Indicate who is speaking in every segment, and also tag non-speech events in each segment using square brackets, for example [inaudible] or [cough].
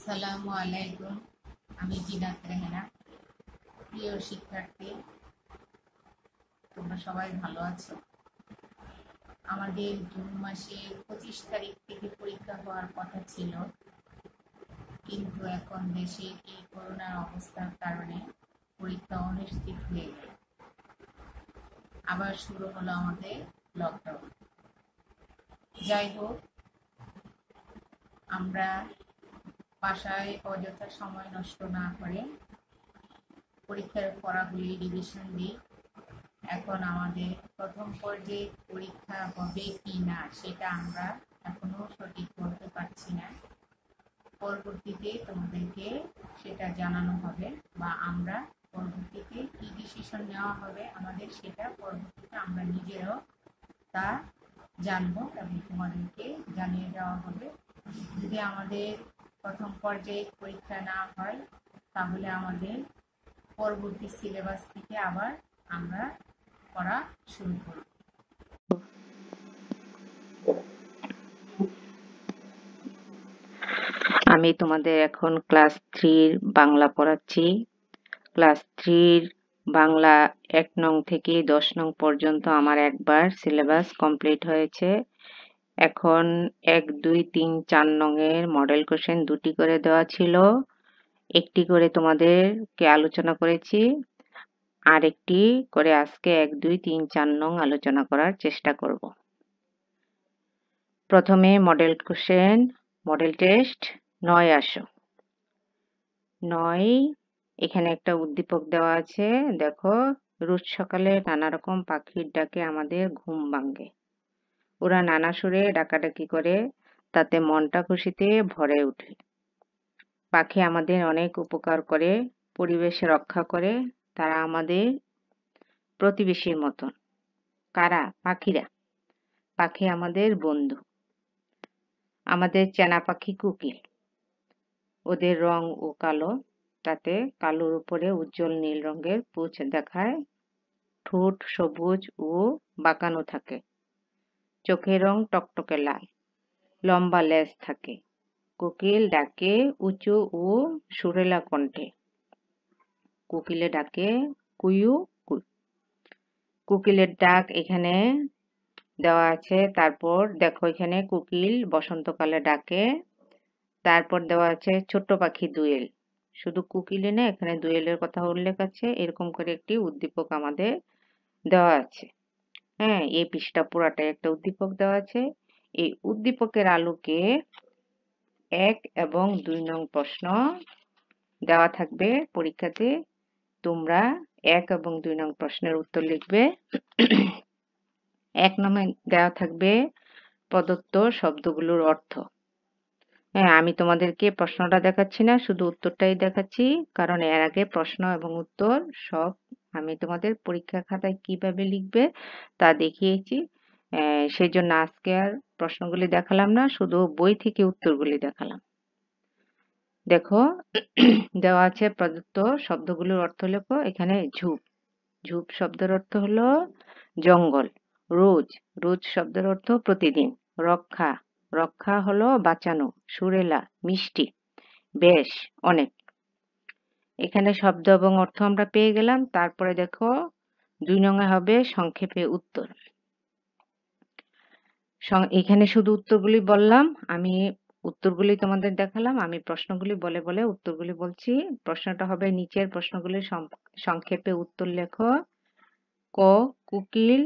Speaker 1: আসসালামু আলাইকুম। আমি জিনাত রেহেনা, প্রিয় শিক্ষার্থী। তোমরা সবাই ভালো আছো? আমাদের জুন মাসের পঁচিশ তারিখ থেকে পরীক্ষা হওয়ার কথা ছিল। কিন্তু এখন দেশে এই করোনার অবস্থার কারণে পরীক্ষা অনিশ্চিত হয়ে গেল আবার শুরু হলো আমাদের লকডাউন যাই হোক, আমরা বাসায় অযথা সময় নষ্ট না করে পরীক্ষার পড়াগুলি রিভিশন দিই। এখন আমাদের প্রথম পর্যায়ে পরীক্ষা হবে কি না, সেটা আমরা এখনও সঠিক বলতে পারছি না। পরবর্তীতে তোমাদেরকে সেটা জানানো হবে বা আমরা পরবর্তীতে কি ডিসিশন নেওয়া হবে আমাদের সেটা পরবর্তীতে আমরা নিজেরাও তা জানব এবং তোমাদেরকে জানিয়ে দেওয়া হবে। যদি আমাদের প্রথম পর্যায়ে পরীক্ষা না হয়, তাহলে আমাদের পরবর্তী সিলেবাস থেকে আবার আমরা পড়া শুরু করব।
Speaker 2: আমি তোমাদের এখন ক্লাস থ্রির বাংলা পড়াচ্ছি। ক্লাস থ্রির বাংলা এক নং থেকে দশ নং পর্যন্ত আমার একবার সিলেবাস কমপ্লিট হয়েছে। এখন এক, দুই, তিন, চার নং এর মডেল কোশ্চেন দুটি করে দেওয়া ছিল। একটি করে তোমাদেরকে আলোচনা করেছি। আর একটি করে আজকে এক, দুই, তিন, চার নং আলোচনা করার চেষ্টা করব। প্রথমে মডেল কোশ্চেন মডেল টেস্ট নয় আসো। নয়, এখানে একটা উদ্দীপক দেওয়া আছে। দেখো, রোজ সকালে নানা রকম পাখির ডাকে আমাদের ঘুম ভাঙ্গে ওরা নানা সুরে ডাকাডাকি করে, তাতে মনটা খুশিতে ভরে ওঠে। পাখি আমাদের অনেক উপকার করে, পরিবেশ রক্ষা করে, তারা আমাদের প্রতিবেশীর মতন। কারা? পাখিরা। পাখি আমাদের বন্ধু। আমাদের চেনা পাখি কুকিল। ওদের রং ও কালো, তাতে কালোর উপরে উজ্জ্বল নীল রঙের পুঁছ দেখায়, ঠোঁট সবুজ ও বাঁকানো থাকে। চোখের রং টকটকে লাল, লম্বা লেজ থাকে। কোকিল ডাকে উঁচু ও সুরেলা কণ্ঠে। কোকিলে ডাকে কুয়ু কুই কোকিলের ডাক এখানে দেওয়া আছে, তারপর দেখো এখানে কোকিল বসন্তকালে ডাকে। তারপর দেওয়া আছে ছোট্ট পাখি দুয়েল। শুধু কুকিলে না, এখানে দুয়েলের কথা উল্লেখ আছে। এরকম করে একটি উদ্দীপক আমাদের দেওয়া আছে। হ্যাঁ এই পৃষ্ঠা পুরাটাই একটা উদ্দীপক দেওয়া আছে। এই উদ্দীপকের আলোকে এক এবং দুই নং প্রশ্ন দেওয়া থাকবে পরীক্ষাতে। তোমরা এক এবং দুই নং প্রশ্নের উত্তর লিখবে। এক নামে দেওয়া থাকবে প্রদত্ত শব্দগুলোর অর্থ। হ্যাঁ আমি তোমাদেরকে প্রশ্নটা দেখাচ্ছি না, শুধু উত্তরটাই দেখাচ্ছি, কারণ এর আগে প্রশ্ন এবং উত্তর সব আমি তোমাদের পরীক্ষা খাতায় কীভাবে লিখবে তা দেখিয়েছি। সেই জন্য আজকে আর প্রশ্নগুলি দেখালাম না, শুধু বই থেকে উত্তরগুলি দেখালাম। দেখো, [clears throat] দেওয়া আছে প্রদত্ত শব্দগুলোর অর্থ লেখো, এখানে ঝুপ। ঝুপ শব্দের অর্থ হলো জঙ্গল, রোজ। রোজ শব্দের অর্থ প্রতিদিন। রক্ষা। রক্ষা হলো বাঁচানো, সুরেলা, মিষ্টি, বেশ, অনেক। এখানে শব্দ এবং অর্থ আমরা পেয়ে গেলাম। তারপরে দেখো, দুই নঙে হবে সংক্ষেপে উত্তর। এখানে শুধু উত্তরগুলি বললাম, আমি উত্তরগুলি তোমাদের দেখালাম, আমি প্রশ্নগুলি বলে বলে উত্তরগুলি বলছি। প্রশ্নটা হবে নিচের প্রশ্নগুলি সংক্ষেপে উত্তর লেখো। ক, কোকিল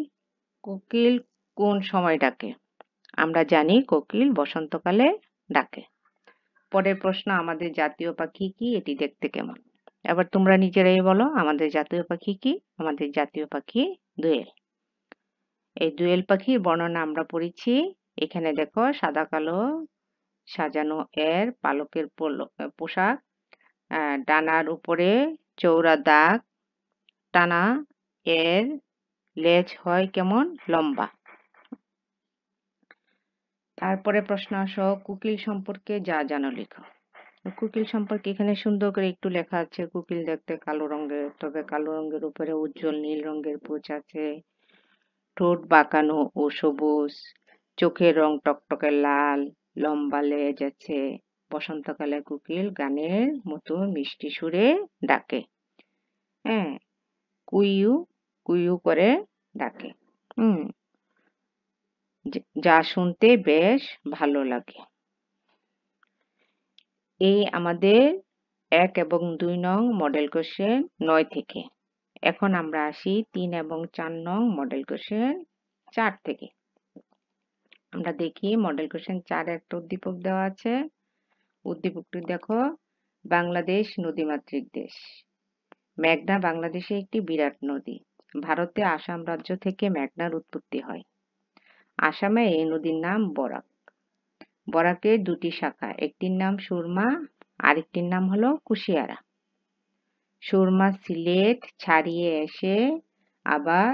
Speaker 2: কোকিল কোন সময় ডাকে? আমরা জানি কোকিল বসন্তকালে ডাকে। পরের প্রশ্ন, আমাদের জাতীয় পাখি কি? এটি দেখতে কেমন? এবার তোমরা নিজেরাই বলো, আমাদের জাতীয় পাখি কি? আমাদের জাতীয় পাখি দোয়েল। এই দোয়েল পাখির বর্ণনা আমরা পড়েছি। এখানে দেখো, সাদা, কালো, সাজানো এর পালকের পোশাক। ডানার উপরে চৌড়া দাগ। টানা এর লেজ হয় কেমন? লম্বা। তারপরে প্রশ্ন আসো, কুকিল সম্পর্কে যা জানো লেখো। কুকিল সম্পর্কে এখানে সুন্দর করে একটু লেখা আছে। কুকিল দেখতে কালো রঙের, তবে কালো রঙের উপরে উজ্জ্বল নীল রঙের পুঁছ আছে। ঠোঁট বাঁকানো ও সবুজ, চোখের রং টকটকে লাল, লম্বা লেজ আছে। বসন্তকালে কোকিল গানের মতো মিষ্টি সুরে ডাকে। হ্যাঁ কুইউ কুইউ করে ডাকে। হুম যা শুনতে বেশ ভালো লাগে। এই আমাদের এক এবং দুই নং মডেল কোশ্চেন নয় থেকে। এখন আমরা আসি তিন এবং চার নং মডেল কোশ্চেন চার থেকে। আমরা দেখি মডেল কোশ্চেন চার একটা উদ্দীপক দেওয়া আছে। উদ্দীপকটি দেখো, বাংলাদেশ নদীমাতৃক দেশ। মেঘনা বাংলাদেশে একটি বিরাট নদী। ভারতে আসাম রাজ্য থেকে মেঘনার উৎপত্তি হয়। আসামে এই নদীর নাম বরাক। বরাকের দুটি শাখা, একটির নাম সুরমা, আরেকটির নাম হলো কুশিয়ারা। সুরমা সিলেট ছাড়িয়ে এসে আবার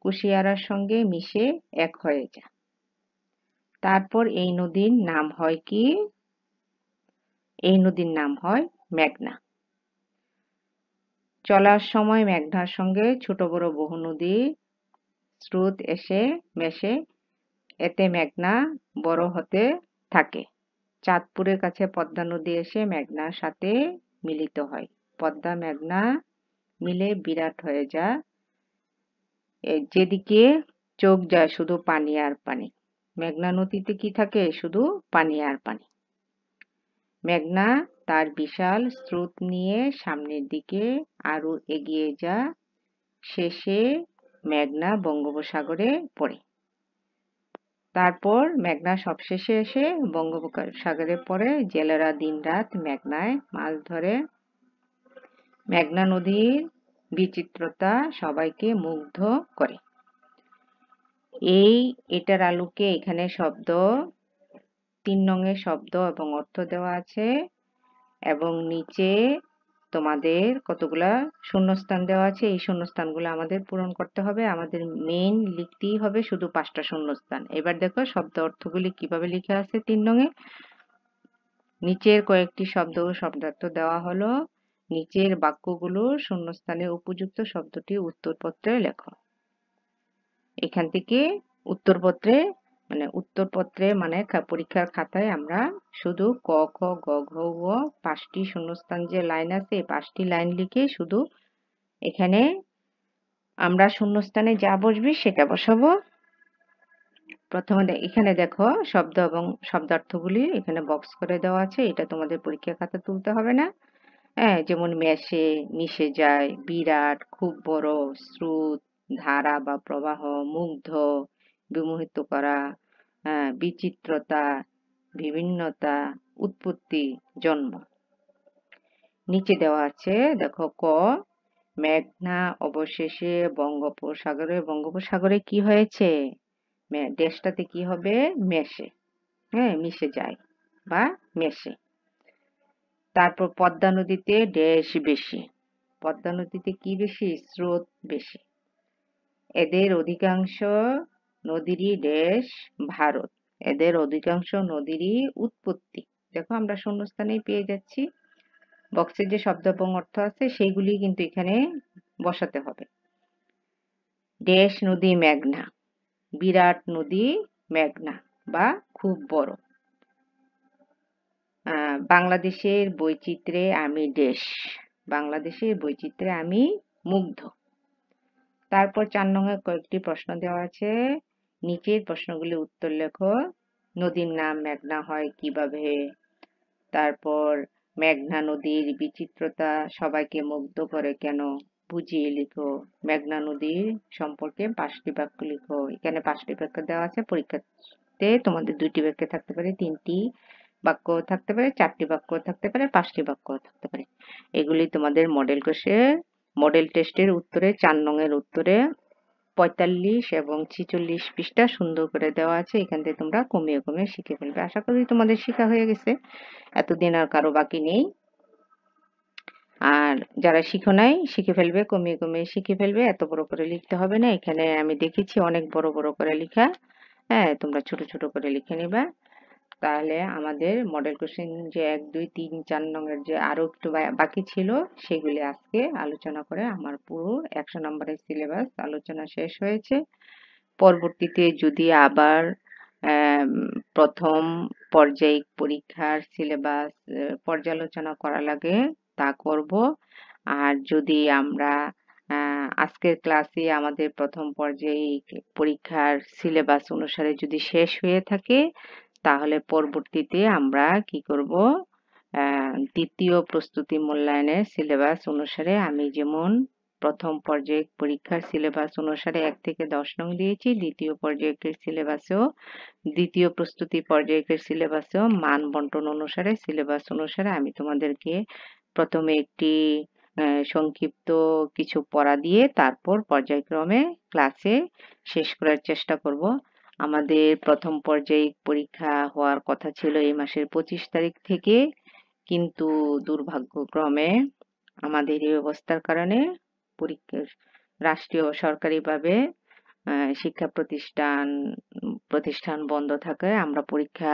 Speaker 2: কুশিয়ারার সঙ্গে মিশে এক হয়ে যায়। তারপর এই নদীর নাম হয় কি? এই নদীর নাম হয় মেঘনা। চলার সময় মেঘনার সঙ্গে ছোট বড় বহু নদী স্রোত এসে মেশে, এতে মেঘনা বড় হতে থাকে। চাঁদপুরের কাছে পদ্মা নদী এসে মেঘনার সাথে মিলিত হয়। পদ্মা, মেঘনা মিলে বিরাট হয়ে যায়। যেদিকে চোখ যায় শুধু পানি আর পানি। মেঘনা নদীতে কি থাকে? শুধু পানি আর পানি। মেঘনা তার বিশাল স্রোত নিয়ে সামনের দিকে আরও এগিয়ে যা শেষে মেঘনা বঙ্গোপসাগরে পড়ে। তারপর মেঘনা সবশেষে এসে বঙ্গোপসাগরে পড়ে জেলেরা দিনরাত মেঘনায় মাছ ধরে। মেঘনা নদীর বিচিত্রতা সবাইকে মুগ্ধ করে। এই এটার আলোকে এখানে শব্দ, তিন রঙের শব্দ এবং অর্থ দেওয়া আছে এবং নিচে তোমাদের কতগুলা শূন্যস্থান দেওয়া আছে? এই শূন্যস্থানগুলো আমাদের পূরণ করতে হবে। আমাদের মেইন লিখতেই হবে শুধু পাঁচটা শূন্যস্থান। এবার দেখো শব্দ অর্থগুলি কীভাবে লিখে আছে তিন রঙে? নিচের কয়েকটি শব্দ ও শব্দার্থ দেওয়া হলো। নিচের বাক্যগুলো শূন্যস্থানে উপযুক্ত শব্দটি উত্তরপত্রে লেখো। এখান থেকে উত্তরপত্রে মানে উত্তরপত্রে মানে পরীক্ষার খাতায় আমরা শুধু ক, খ, গ, ঘ, গ পাঁচটি শূন্যস্থান যে লাইন আছে পাঁচটি লাইন লিখে শুধু এখানে আমরা শূন্যস্থানে যা বসবি সেটা বসাবো। প্রথমে এখানে দেখো শব্দ এবং শব্দার্থগুলি এখানে বক্স করে দেওয়া আছে, এটা তোমাদের পরীক্ষা খাতা তুলতে হবে না। হ্যাঁ যেমন মেশে মিশে যায়, বিরাট, খুব বড়, স্রোত, ধারা বা প্রবাহ, মুগ্ধ, বিমোহিত করা বিচিত্রতা, বিভিন্নতা, উৎপত্তি, জন্ম। নিচে দেওয়া আছে, দেখো, ক, মেঘনা অবশেষে বঙ্গোপসাগরে বঙ্গোপসাগরে কি হয়েছে? দেশটাতে কি হবে? মেশে। হ্যাঁ মিশে যায় বা মেশে। তারপর পদ্মা নদীতে দেশ বেশি। পদ্মা নদীতে কি বেশি? স্রোত বেশি। এদের অধিকাংশ নদীরই দেশ ভারত। এদের অধিকাংশ নদীরই উৎপত্তি। দেখো আমরা শূন্যস্থানেই পেয়ে যাচ্ছি। বক্সের যে শব্দ এবং অর্থ আছে সেইগুলি কিন্তু এখানে বসাতে হবে। দেশ নদী মেঘনা। বিরাট নদী মেঘনা বা খুব বড়। বাংলাদেশের বৈচিত্র্যে আমি দেশ। বাংলাদেশের বৈচিত্র্যে আমি মুগ্ধ। তারপর চার নঙে কয়েকটি প্রশ্ন দেওয়া আছে। নিচের প্রশ্নগুলি উত্তর লেখো। নদীর নাম মেঘনা হয় কীভাবে? তারপর, মেঘনা নদীর বিচিত্রতা সবাইকে মুগ্ধ করে কেন? বুঝিয়ে লিখো। মেঘনা নদীর সম্পর্কে পাঁচটি বাক্য লিখো। এখানে পাঁচটি বাক্য দেওয়া আছে। পরীক্ষাতে তোমাদের দুইটি বাক্য থাকতে পারে, তিনটি বাক্য থাকতে পারে, চারটি বাক্য থাকতে পারে, পাঁচটি বাক্য থাকতে পারে। এগুলি তোমাদের মডেল কোষে মডেল টেস্টের উত্তরে, চার নংয়ের উত্তরে পঁয়তাল্লিশ এবং ছিচল্লিশ পৃষ্ঠা সুন্দর করে দেওয়া আছে। এখান থেকে তোমরা কমিয়ে কমিয়ে শিখে ফেলবে। আশা করি তোমাদের শিখা হয়ে গেছে। এতদিন আর কারও বাকি নেই। আর যারা শিখো নাই, শিখে ফেলবে, কমিয়ে কমিয়ে শিখে ফেলবে। এত বড় করে লিখতে হবে না। এখানে আমি দেখেছি অনেক বড় বড় করে লিখা। হ্যাঁ তোমরা ছোট ছোট করে লিখে নিবা। তাহলে আমাদের মডেল কোশ্চেন যে এক, দুই, তিন, চার নম্বরের যে আরও একটু বাকি ছিল, সেগুলি আজকে আলোচনা করে আমার পুরো একশো নম্বরের সিলেবাস আলোচনা শেষ হয়েছে। পরবর্তীতে যদি আবার প্রথম পর্যায়িক পরীক্ষার সিলেবাস পর্যালোচনা করা লাগে, তা করব। আর যদি আমরা আজকের ক্লাসে আমাদের প্রথম পর্যায়িক পরীক্ষার সিলেবাস অনুসারে যদি শেষ হয়ে থাকে তাহলে পরবর্তীতে আমরা কি করব? দ্বিতীয় প্রস্তুতি মূল্যায়নের সিলেবাস অনুসারে আমি যেমন প্রথম পর্যায়িক পরীক্ষার সিলেবাস অনুসারে এক থেকে দশ নং দিয়েছি, দ্বিতীয় পর্যায়ের সিলেবাসেও দ্বিতীয় প্রস্তুতি পর্যায়কের সিলেবাসেও মান বন্টন অনুসারে সিলেবাস অনুসারে আমি তোমাদেরকে প্রথমে একটি সংক্ষিপ্ত কিছু পড়া দিয়ে তারপর পর্যায়ক্রমে ক্লাসে শেষ করার চেষ্টা করব। আমাদের প্রথম পর্যায়িক পরীক্ষা হওয়ার কথা ছিল এই মাসের পঁচিশ তারিখ থেকে। কিন্তু দুর্ভাগ্যক্রমে আমাদের এই অবস্থার কারণে পরীক্ষা রাষ্ট্রীয় সরকারিভাবে শিক্ষা প্রতিষ্ঠান প্রতিষ্ঠান বন্ধ থাকায় আমরা পরীক্ষা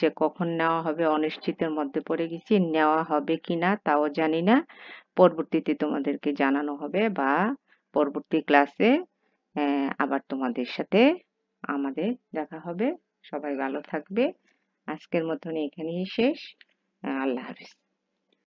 Speaker 2: যে কখন নেওয়া হবে অনিশ্চিতের মধ্যে পড়ে গেছি, নেওয়া হবে কিনা তাও জানি না। পরবর্তীতে তোমাদেরকে জানানো হবে বা পরবর্তী ক্লাসে আবার তোমাদের সাথে আমাদের দেখা হবে। সবাই ভালো থাকবে। আজকের মতন এখানেই শেষ। আল্লাহ হাফিজ।